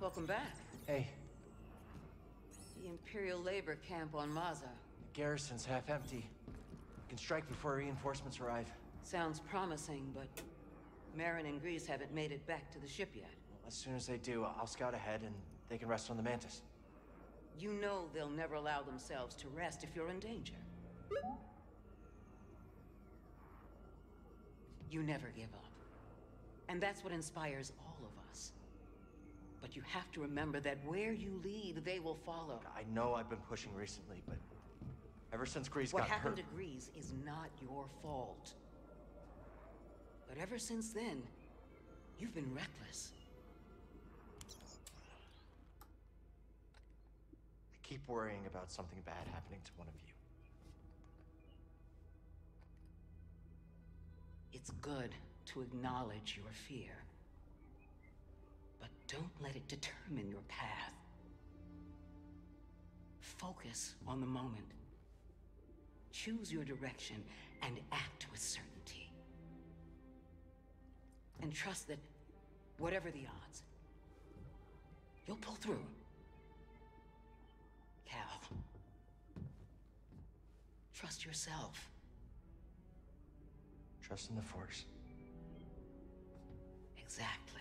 Welcome back. Hey, The Imperial labor camp on Maza. the garrison's half empty. We can strike before reinforcements arrive. Sounds promising, but Merrin and Greez haven't made it back to the ship yet. Well, as soon as they do, I'll scout ahead and they can rest on the Mantis. You know they'll never allow themselves to rest if you're in danger. You never give up. And that's what inspires all of us. But you have to remember that where you lead, they will follow. I know I've been pushing recently, but ever since Greez What got happened to Greez is not your fault. But ever since then, you've been reckless. I keep worrying about something bad happening to one of you. It's good to acknowledge your fear. Don't let it determine your path. Focus on the moment. Choose your direction and act with certainty. And trust that, whatever the odds, you'll pull through. Cal. Trust yourself. Trust in the Force. Exactly.